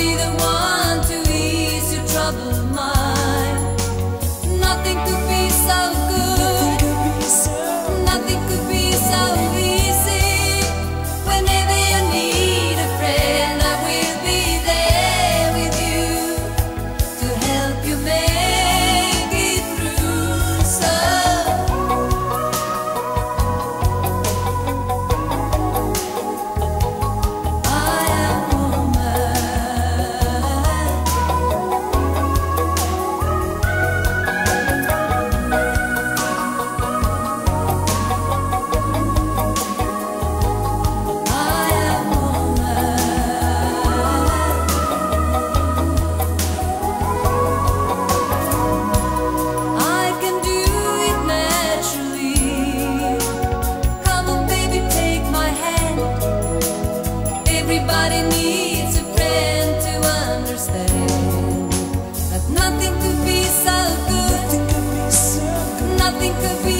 Everybody needs nothing could be so good. Nothing could be. So